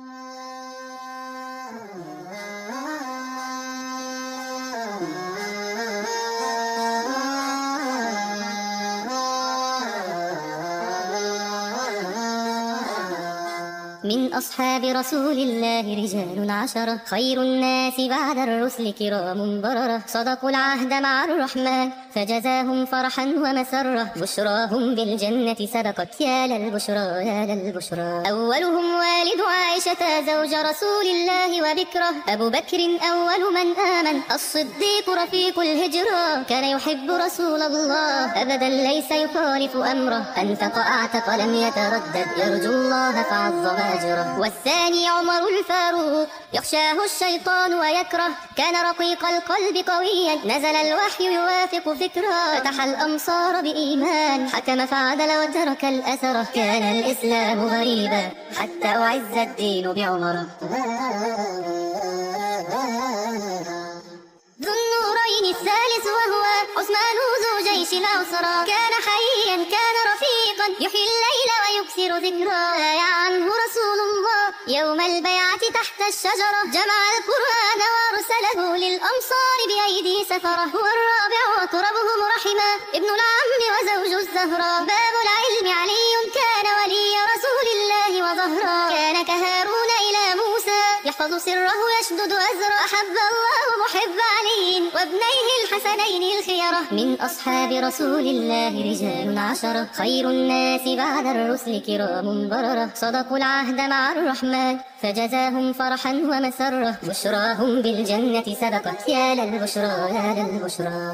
Mm-hmm. من أصحاب رسول الله رجال عشرة. خير الناس بعد الرسل كرام بررة. صدقوا العهد مع الرحمن فجزاهم فرحا ومسرة. بشراهم بالجنة سبقت. يا للبشرى يا للبشرى أولهم والد عائشة زوج رسول الله وبكرة. أبو بكر أول من آمن. الصديق رفيق الهجرة. كان يحب رسول الله. أبدا ليس يخالف أمره. أنفق أعتق لم يتردد. يرجو الله فعظم أجره والثاني عمر الفاروق. يخشاه الشيطان ويكره. كان رقيق القلب قويا. نزل الوحي يوافق فكرا فتح الأمصار بإيمان. حكم فعدل وترك الأثر. كان الإسلام غريبا. حتى أعز الدين بعمر. ذو النورين الثالث وهو عثمان ذو جيش الأوسرى كان حيا كان رفيقا. يحيي الليل ويكثر ذكرا بايع عنه رسول الله. يوم البيعة تحت الشجرة. جمع القرآن وأرسله للأمصار بأيدي سفرة. هو الرابع وتربهم رحما ابن العم وزوج الزهراء. يحفظ سره يشدد أزرا أحب الله محب علي وابنيه الحسنين الخيرة من أصحاب رسول الله رجال عشرة خير الناس بعد الرسل كرام بررة. صدقوا العهد مع الرحمن. فجزاهم فرحا ومسرة. بشراهم بالجنة سبقت يا للبشرى يا للبشرى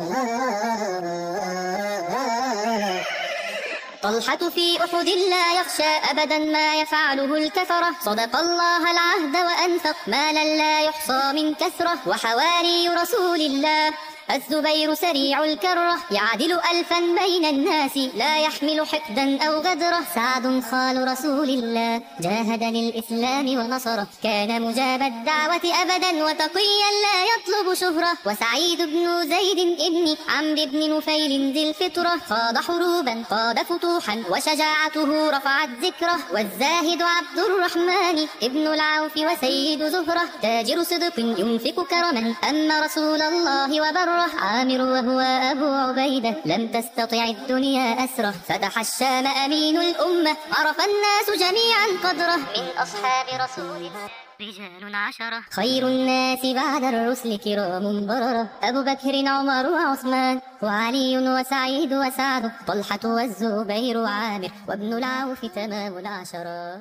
طلحة في أحد لا يخشى أبدا ما يفعله الكفرة. صدق الله العهد وأنفق. مالا لا يحصى من كثرة. وحواري رسول الله. الزبير سريع الكرة يعدل ألفا بين الناس. لا يحمل حقدا أو غدرة. سعد خال رسول الله. جاهد للإسلام ونصره. كان مجاب الدعوة أبدا وتقيا لا يطلب شهرة. وسعيد بن زيد ابن عمرو بن نفيل ذي الفطرة. خاض حروبا قاد فتوحا. وشجاعته رفعت ذكره. والزاهد عبد الرحمن ابن العوف وسيد زهرة. تاجر صدق ينفق كرما. أما رسول الله وبره عامر وهو أبو عبيدة. لم تستطع الدنيا أسره. فتح الشام أمين الأمة. عرف الناس جميعا قدره. من أصحاب رسول الله. رجال عشرة. خير الناس بعد الرسل كرام بررة. أبو بكر عمر وعثمان. وعلي وسعيد وسعد. طلحة والزبير عامر. وابن العوف تمام العشرة.